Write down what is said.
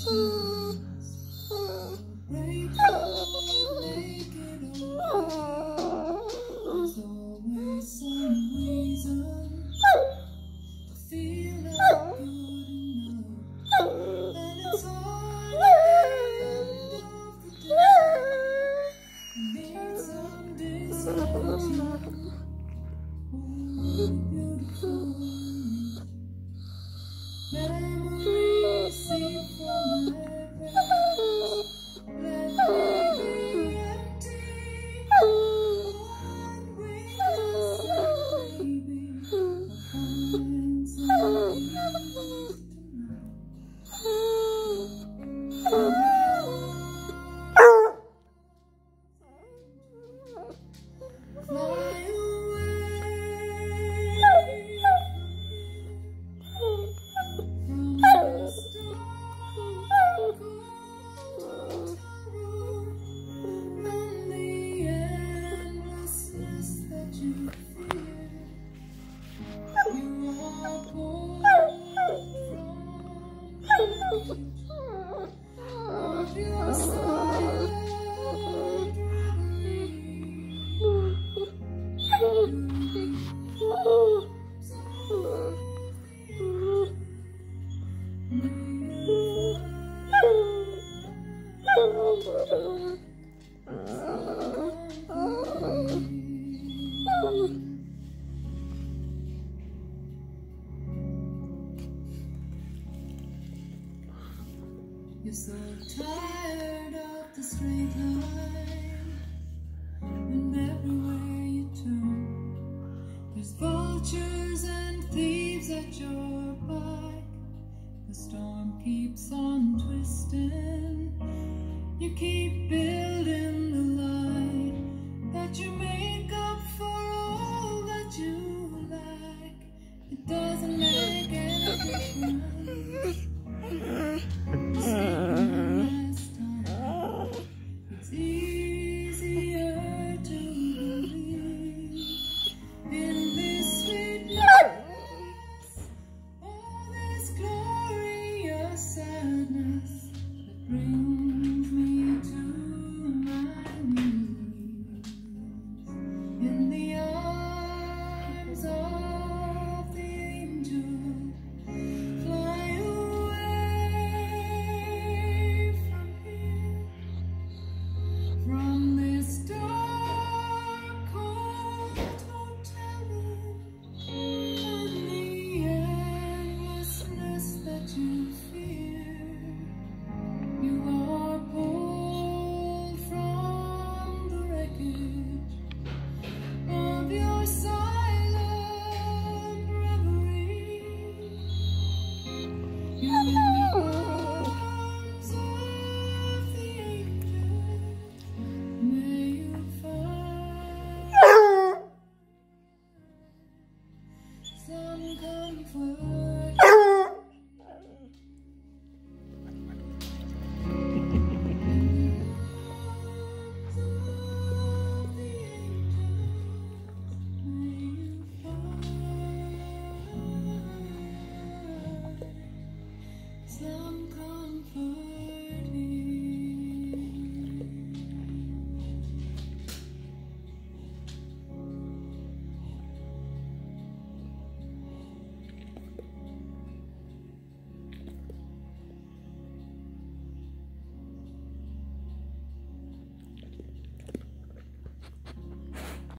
second from So tired in the some